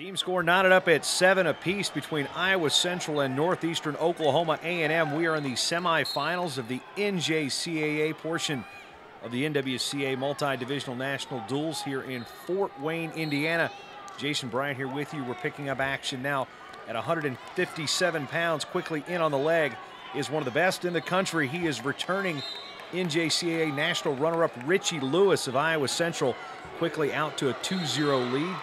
Team score knotted up at seven apiece between Iowa Central and Northeastern Oklahoma A&M. We are in the semifinals of the NJCAA portion of the NWCA multi-divisional national duals here in Fort Wayne, Indiana. Jason Bryant here with you. We're picking up action now at 157 pounds. Quickly in on the leg is one of the best in the country. He is returning NJCAA national runner-up Richie Lewis of Iowa Central quickly out to a 2-0 lead.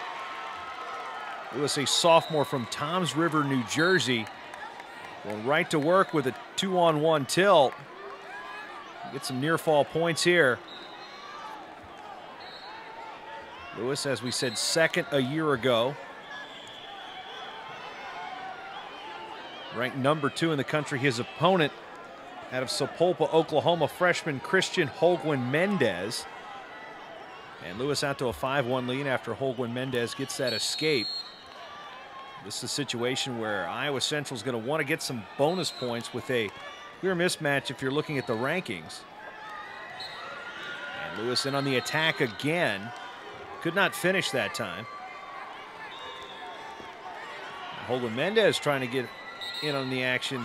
Lewis, a sophomore from Toms River, New Jersey, going right to work with a two-on-one tilt. Get some near fall points here. Lewis, as we said, second a year ago. Ranked number two in the country. His opponent out of Sapulpa, Oklahoma, freshman Krisian Holguin Mendez. And Lewis out to a 5-1 lead after Holguin Mendez gets that escape. This is a situation where Iowa Central is going to want to get some bonus points with a clear mismatch if you're looking at the rankings. And Lewis in on the attack again. Could not finish that time. Holguin Mendez trying to get in on the action.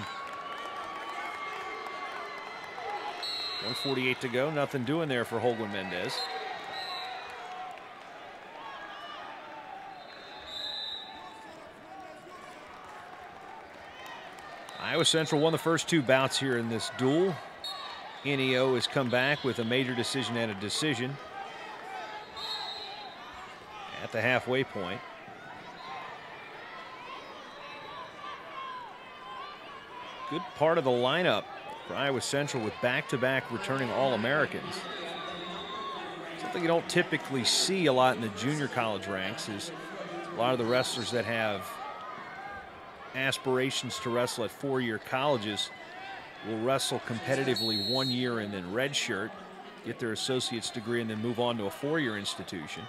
148 to go. Nothing doing there for Holguin Mendez. Iowa Central won the first two bouts here in this dual. NEO has come back with a major decision and a decision at the halfway point. Good part of the lineup for Iowa Central with back-to-back -back returning All-Americans. Something you don't typically see a lot in the junior college ranks is a lot of the wrestlers that have aspirations to wrestle at four-year colleges will wrestle competitively one year and then redshirt, get their associate's degree, and then move on to a four-year institution.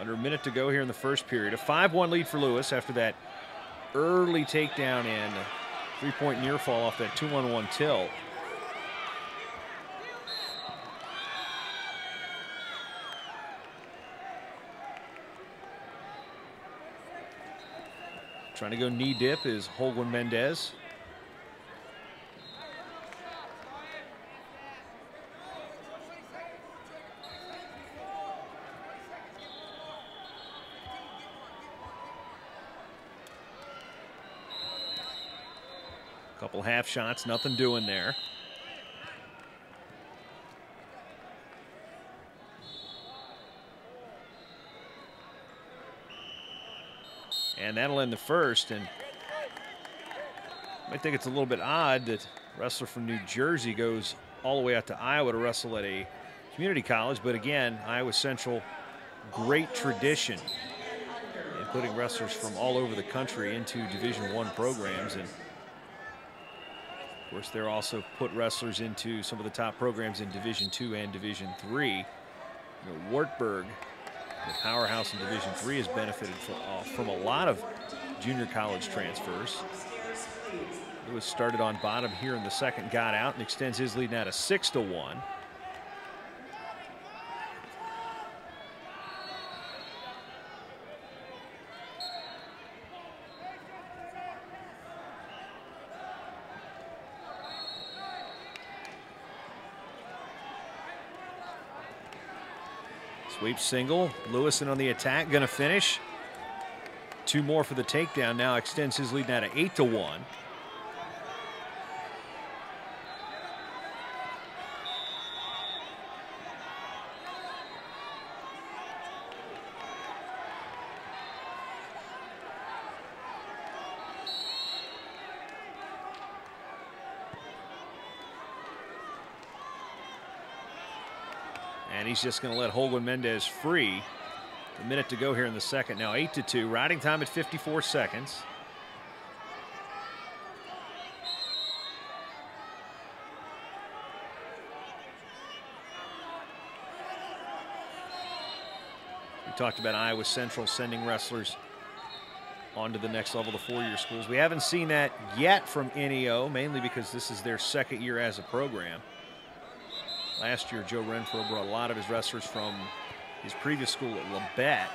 Under a minute to go here in the first period. A 5-1 lead for Lewis after that early takedown and Three-point near fall off that two-on-one tilt. Trying to go knee dip is Holguin Mendez. Couple half shots, nothing doing there. And that'll end the first. And I think it's a little bit odd that wrestler from New Jersey goes all the way out to Iowa to wrestle at a community college. But again, Iowa Central, great tradition in putting wrestlers from all over the country into Division One programs. And of course, they're also put wrestlers into some of the top programs in Division Two and Division Three. You know, Wartburg, the powerhouse in Division Three, has benefited from, uh, from a lot of junior college transfers. Lewis started on bottom here in the second, got out and extends his lead now to six to one. Sweep single. Lewison on the attack, going to finish. Two more for the takedown. Now extends his lead now to eight to one. And he's just going to let Holguin Mendez free. A minute to go here in the second. Now 8 to 2. Riding time at 54 seconds. We talked about Iowa Central sending wrestlers on to the next level, the four-year schools. We haven't seen that yet from NEO, mainly because this is their second year as a program. Last year, Joe Renfro brought a lot of his wrestlers from his previous school at Labette.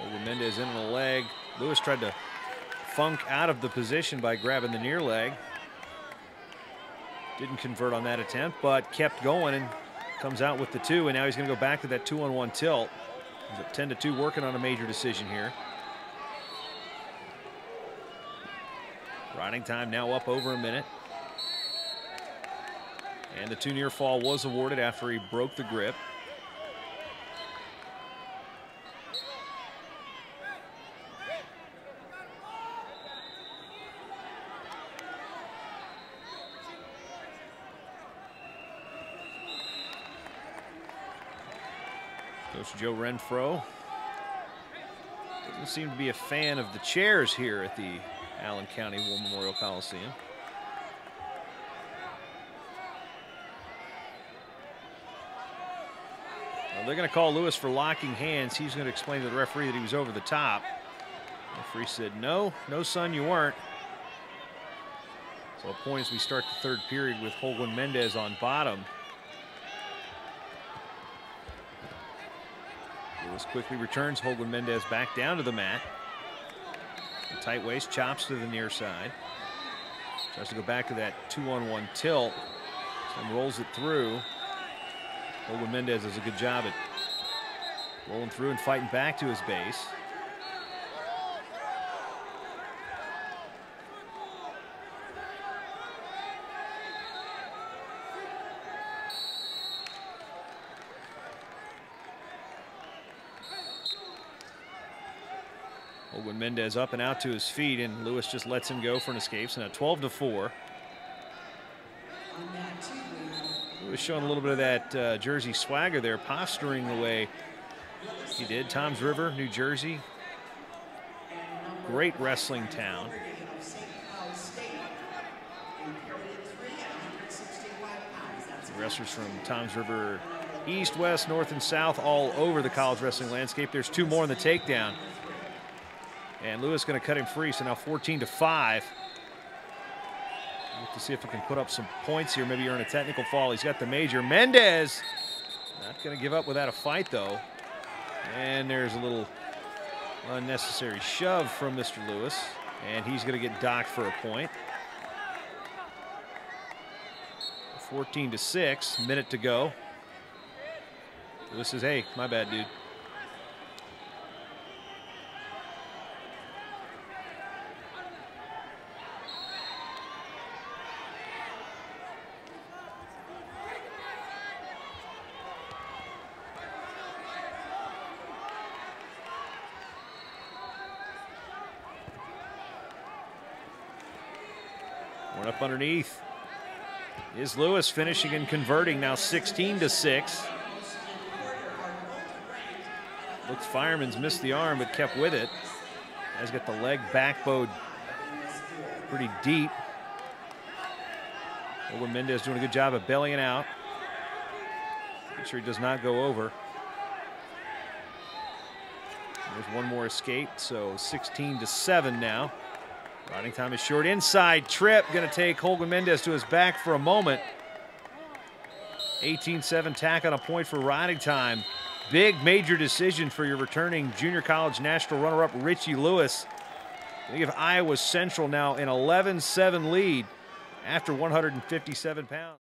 Over Mendez in the leg. Lewis tried to funk out of the position by grabbing the near leg. Didn't convert on that attempt, but kept going and comes out with the two, and now he's going to go back to that two-on-one tilt. He's at 10 to 2 working on a major decision here. Riding time now up over a minute. And the two near fall was awarded after he broke the grip. Coach Joe Renfro doesn't seem to be a fan of the chairs here at the Allen County War Memorial Coliseum. They're going to call Lewis for locking hands. He's going to explain to the referee that he was over the top. The referee said, no, no, son, you weren't. So a point as we start the third period with Holguin Mendez on bottom. Lewis quickly returns Holguin Mendez back down to the mat. The tight waist chops to the near side. Tries to go back to that two-on-one tilt. And rolls it through. Holguin Mendez does a good job at rolling through and fighting back to his base. Holguin Mendez up and out to his feet, and Lewis just lets him go for an escape. So now 12 to 4. Lewis showing a little bit of that uh, Jersey swagger there, posturing the way he did. Toms River, New Jersey. Great wrestling town. Wrestlers from Toms River east, west, north, and south all over the college wrestling landscape. There's two more in the takedown. And Lewis going to cut him free, so now 14 to 5. Look to see if he can put up some points here, maybe earn a technical fall. He's got the major. Mendez not going to give up without a fight, though. And there's a little unnecessary shove from Mr. Lewis, and he's going to get docked for a point. 14 to 6, minute to go. Lewis says, hey, my bad, dude. One up underneath is Lewis finishing and converting now 16 to 6. Looks Fireman's missed the arm but kept with it. Has got the leg backbowed pretty deep. Over Mendez doing a good job of bellying out. Make sure he does not go over. There's one more escape, so 16 to 7 now. Riding time is short. Inside trip. Going to take Holguin Mendez to his back for a moment. 18-7 tack on a point for riding time. Big major decision for your returning junior college national runner-up Richie Lewis. Give Iowa Central now an 11-7 lead after 157 pounds.